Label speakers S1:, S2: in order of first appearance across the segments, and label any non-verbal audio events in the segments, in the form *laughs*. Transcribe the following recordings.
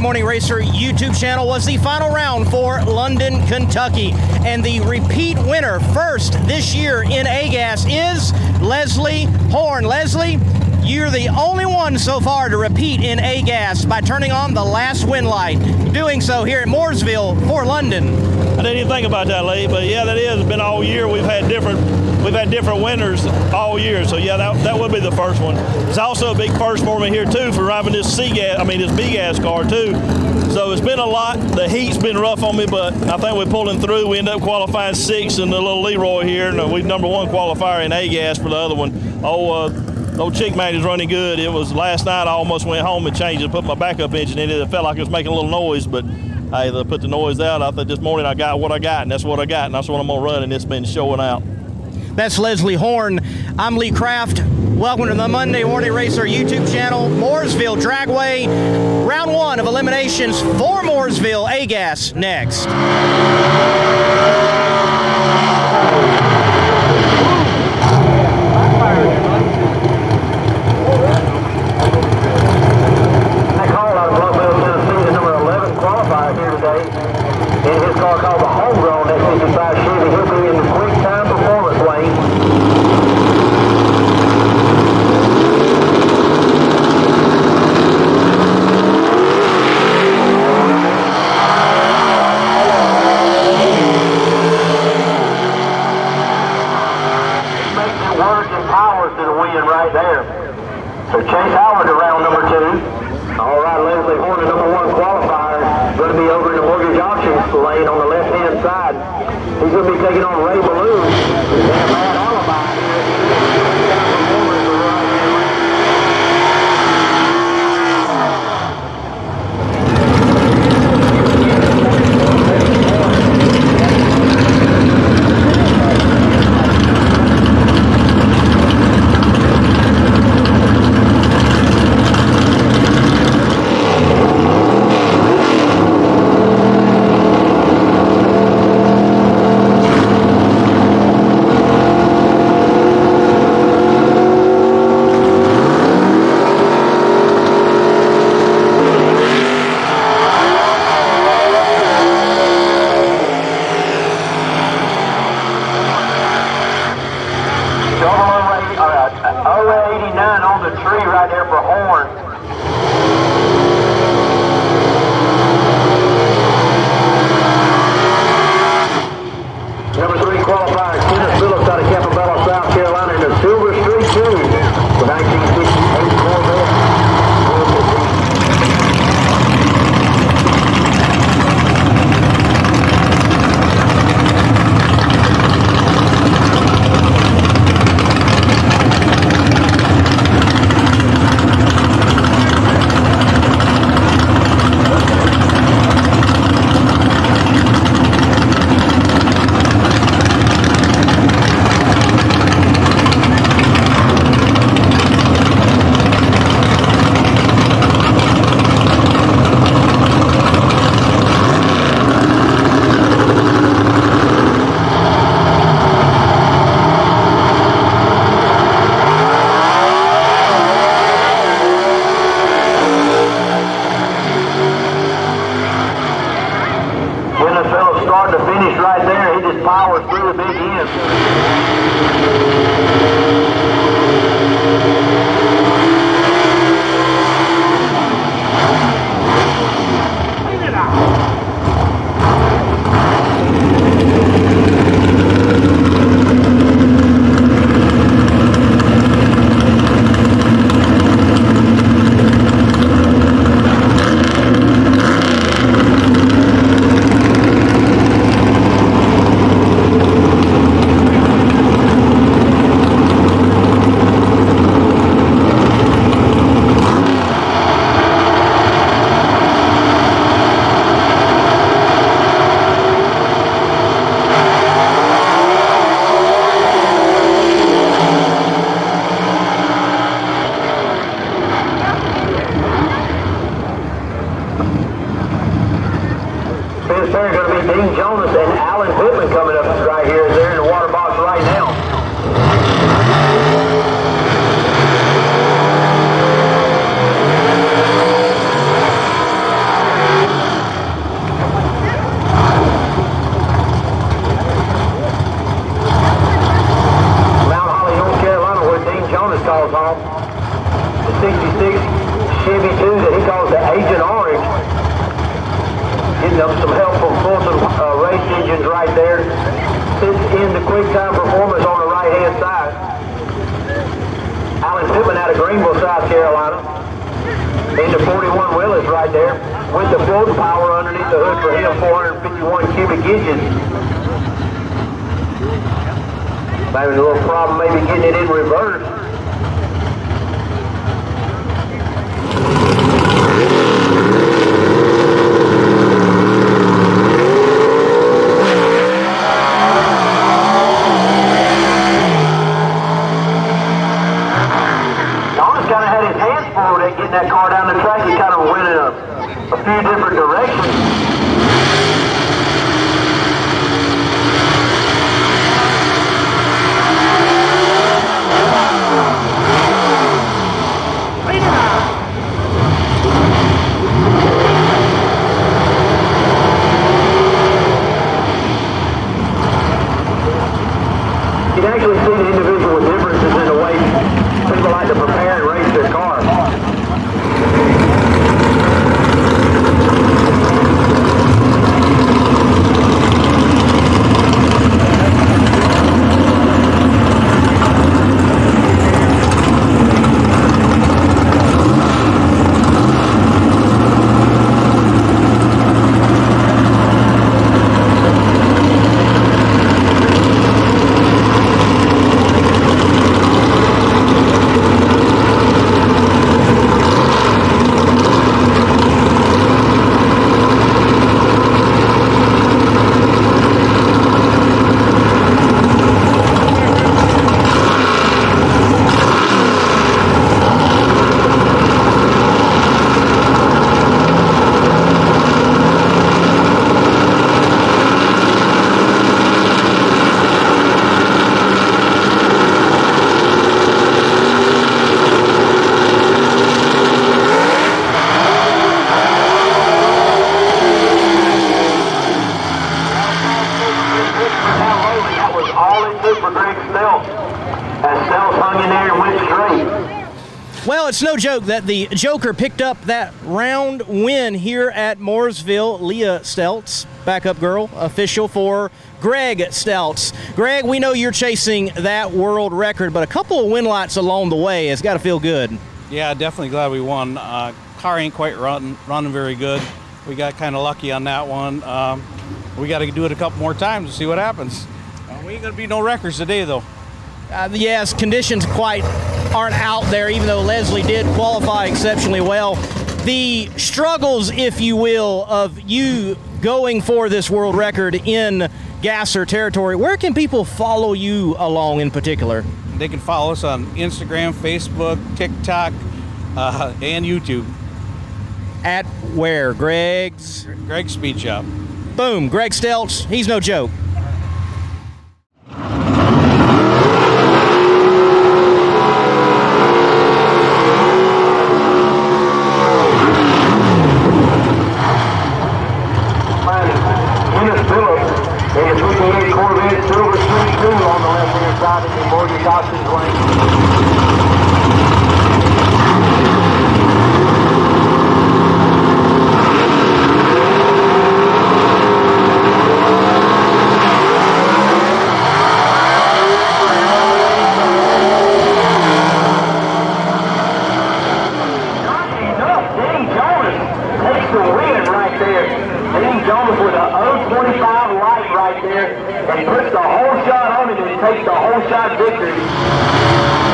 S1: Morning Racer YouTube channel was the final round for London, Kentucky. And the repeat winner first this year in A-Gas is Leslie Horn. Leslie, you're the only one so far to repeat in A-Gas by turning on the last win light. Doing so here at Mooresville for London.
S2: I didn't even think about that, Lee, but yeah, that is. It's been all year. We've had different we've had different winners all year. So yeah, that, that would be the first one. It's also a big first for me here too for driving this C gas. I mean this B gas car too. So it's been a lot. The heat's been rough on me, but I think we're pulling through. We end up qualifying sixth in the little Leroy here, and we number one qualifier in A gas for the other one. Oh. Uh, old chick man is running good. It was last night. I almost went home and changed it, put my backup engine in it. It felt like it was making a little noise, but they put the noise out. I thought this morning I got what I got, and that's what I got, and that's what I'm gonna run, and it's been showing out.
S1: That's Leslie Horn. I'm Lee Craft. Welcome to the Monday Morning Racer YouTube channel, Mooresville Dragway. Round one of eliminations for Mooresville A-Gas next.
S3: in his car called the Homegrown X55 Chevy. He'll be in the quick time performance lane. He's making it work and powers to the win right there. So Chase Howard to round number two. All right, Leslie Horner, number one qualifier, going to be over in the mortgage auctions lane on the left-hand side. He's going to be taking on Ray Balloon. Jonas and Alan Pittman coming up right here. They're in the water John Willis right there with the full power underneath the hood for him, 451 cubic inches. Having a little problem maybe getting it in reverse. Kind of had his hands full getting that car down the track. He kind of few different directions. You can actually see the individual differences in the way people like to prepare and race their cars. That was all it took for Greg Snell. As Snell hung in there and went straight.
S1: Well, it's no joke that the Joker picked up that round win here at Mooresville. Leah Steltz, backup girl, official for Greg Steltz. Greg, we know you're chasing that world record, but a couple of win lights along the way has got to feel good.
S4: Yeah, definitely glad we won. Uh, car ain't quite run, running very good. We got kind of lucky on that one. Um, we got to do it a couple more times to see what happens. Uh, we ain't gonna be no records today, though.
S1: Uh, yes, conditions quite aren't out there, even though Leslie did qualify exceptionally well. The struggles, if you will, of you going for this world record in Gasser territory, where can people follow you along in particular?
S4: They can follow us on Instagram, Facebook, TikTok, uh, and YouTube.
S1: At where? Greg's?
S4: Greg Speed Shop.
S1: Boom, Greg Stelts, he's no joke.
S3: Dennis Phillips in a 58 Corvette Silver 22 on the left-hand side of the Morgan Dawson's lane. Not enough. Danny Jonas takes the win right there. Danny Jonas with a 025 light right there and puts the whole shot on it and takes the whole shot victory.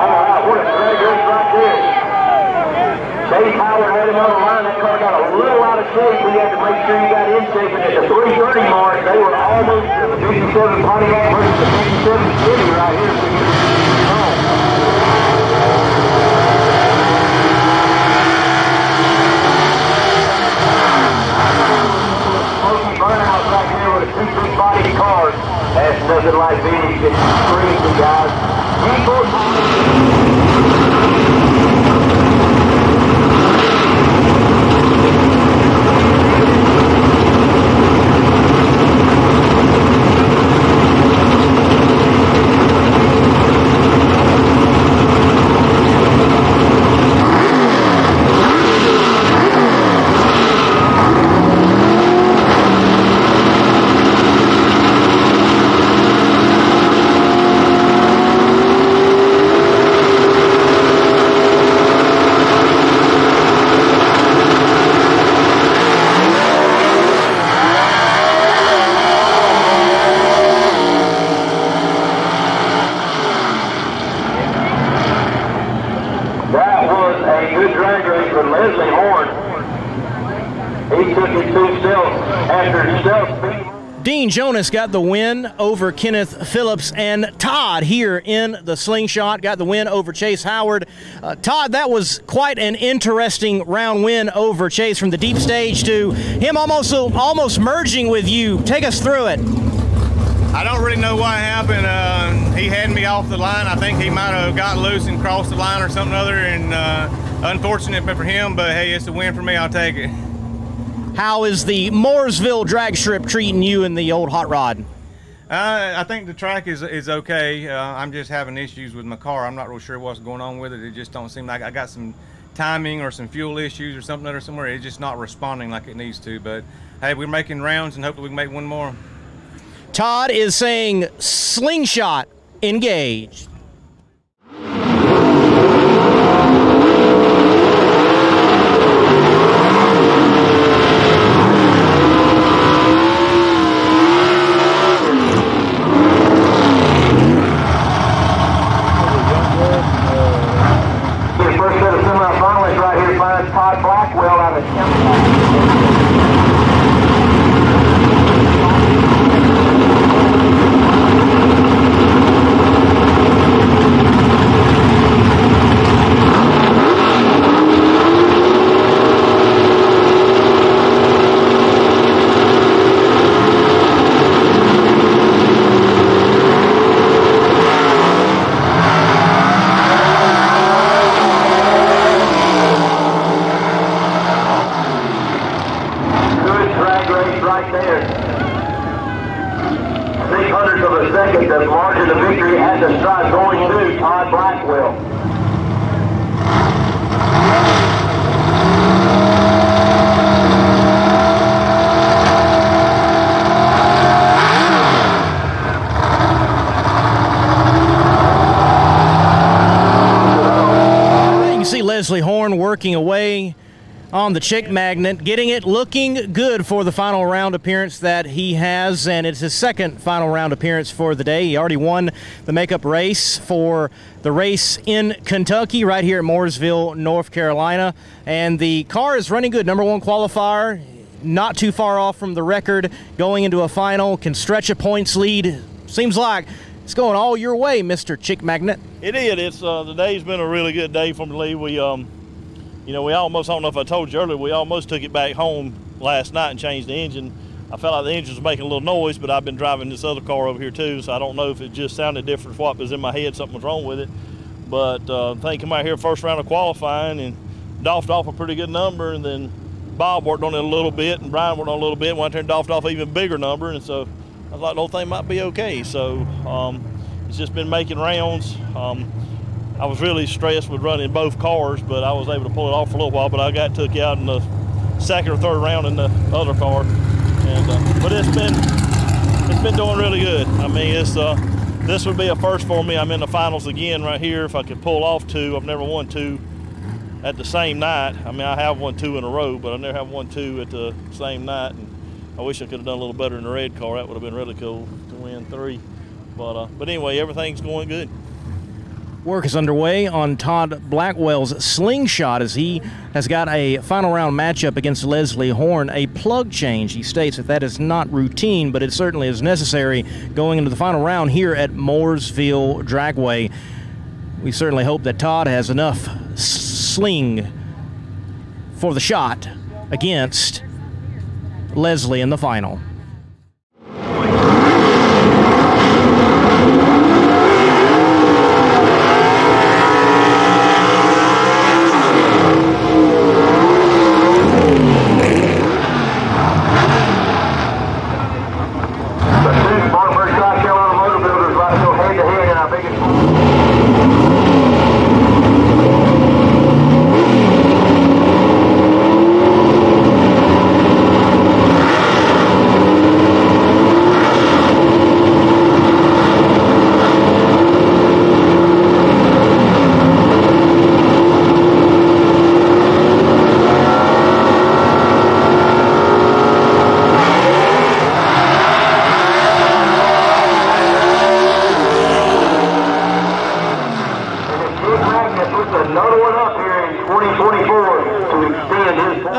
S3: All right, what a great race right there. Chase Howard had him on the line. That car got a little out of shape. We had to make sure you got in shape. And at the 330 mark, they were almost to the 57 Pontiac versus the 57 City right here. Oh. Smoky burnout right here with a two big body cars. That's nothing like being you can scream the guys. Equals
S1: Dean Jonas got the win over Kenneth Phillips, and Todd here in the slingshot got the win over Chase Howard. Uh, Todd, that was quite an interesting round win over Chase from the deep stage to him almost almost merging with you. Take us through it.
S5: I don't really know what happened. Uh, he had me off the line. I think he might have got loose and crossed the line or something other, and uh, unfortunate for him. But hey, it's a win for me. I'll take it.
S1: How is the Mooresville drag strip treating you in the old hot rod?
S5: Uh, I think the track is is okay. Uh, I'm just having issues with my car. I'm not real sure what's going on with it. It just don't seem like I got some timing or some fuel issues or something or somewhere. It's just not responding like it needs to. But hey, we're making rounds and hopefully we can make one more.
S1: Todd is saying slingshot engaged. Working away on the chick magnet, getting it looking good for the final round appearance that he has, and it's his second final round appearance for the day. He already won the makeup race for the race in Kentucky, right here at Mooresville, North Carolina, and the car is running good. Number one qualifier, not too far off from the record, going into a final, can stretch a points lead. Seems like it's going all your way, Mr. Chick Magnet.
S2: It is. It's uh, the day's been a really good day for me. We, um, you know, we almost. I don't know if I told you earlier. We almost took it back home last night and changed the engine. I felt like the engine was making a little noise, but I've been driving this other car over here too, so I don't know if it just sounded different. Or what was in my head, something was wrong with it. But uh, I think come out here first round of qualifying and doffed off a pretty good number, and then Bob worked on it a little bit, and Brian worked on a little bit. Went there and doffed off an even bigger number, and so I thought the whole thing might be okay. So um, it's just been making rounds. Um, I was really stressed with running both cars, but I was able to pull it off for a little while. But I got took out in the second or third round in the other car, and uh, but it's been it's been doing really good. I mean, it's uh, this would be a first for me. I'm in the finals again right here. If I could pull off two, I've never won two at the same night. I mean, I have won two in a row, but I never have won two at the same night. And I wish I could have done a little better in the red car. That would have been really cool to win three. But uh, but anyway, everything's going good.
S1: Work is underway on Todd Blackwell's slingshot as he has got a final round matchup against Leslie Horn. A plug change. He states that that is not routine, but it certainly is necessary going into the final round here at Mooresville Dragway. We certainly hope that Todd has enough sling for the shot against Leslie in the final.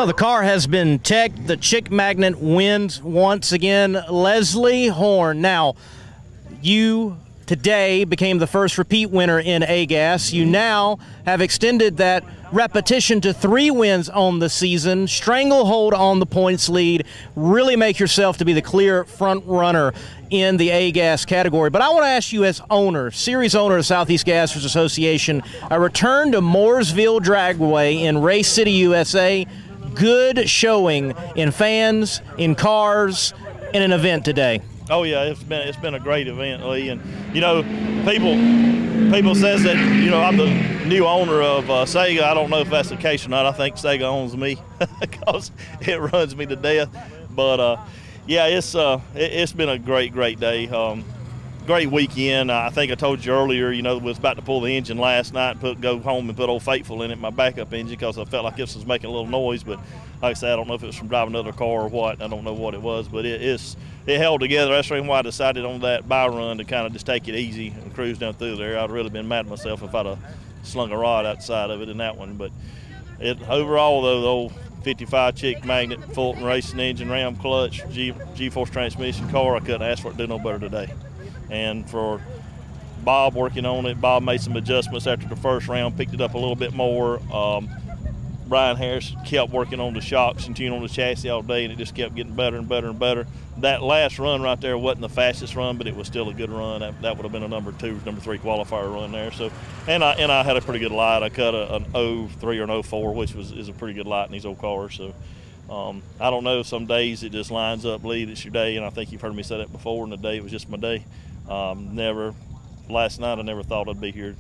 S1: Well, the car has been teched. The Chick Magnet wins once again. Leslie Horn. Now, you today became the first repeat winner in AGAS. You now have extended that repetition to three wins on the season, stranglehold on the points lead, really make yourself to be the clear front runner in the AGAS category. But I want to ask you, as owner, series owner of Southeast Gassers Association, a return to Mooresville Dragway in Race City, USA. Good showing in fans, in cars, in an event today.
S2: Oh yeah, it's been it's been a great event, Lee. And you know, people people says that you know I'm the new owner of uh, SEGA. I don't know if that's the case or not. I think SEGA owns me *laughs* because it runs me to death. But uh, yeah, it's uh, it, has been a great great day. Um, great weekend. I think I told you earlier, you know, was about to pull the engine last night, put go home and put Old Faithful in it, my backup engine, because I felt like this was making a little noise. But like I said, I don't know if it was from driving another car or what. I don't know what it was, but it, it's it held together. That's the reason why I decided on that buy run to kind of just take it easy and cruise down through there. I'd really been mad at myself if I'd have slung a rod outside of it in that one. But it overall though, the old 55 chick magnet Fulton racing engine, ram clutch, G, G-force transmission car, I couldn't ask for it to do no better today and for Bob working on it. Bob made some adjustments after the first round, picked it up a little bit more. Um, Brian Harris kept working on the shocks and tuning on the chassis all day, and it just kept getting better and better and better. That last run right there wasn't the fastest run, but it was still a good run. That, that would have been a number two, number three qualifier run there. So, and I and I had a pretty good light. I cut a, an 03 or an 04, which was is a pretty good light in these old cars. So. Um, I don't know. Some days it just lines up, lead. It's your day, and I think you've heard me say that before. And the day it was just my day. Um, never, last night I never thought I'd be here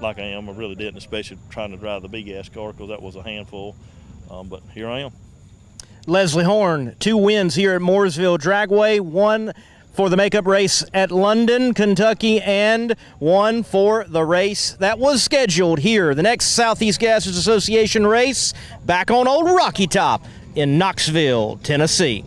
S2: like I am. I really didn't, especially trying to drive the big gas car because that was a handful. Um, but here I am.
S1: Leslie Horn, two wins here at Mooresville Dragway, one for the makeup race at London, Kentucky, and one for the race that was scheduled here. The next Southeast Gassers Association race back on Old Rocky Top in Knoxville, Tennessee.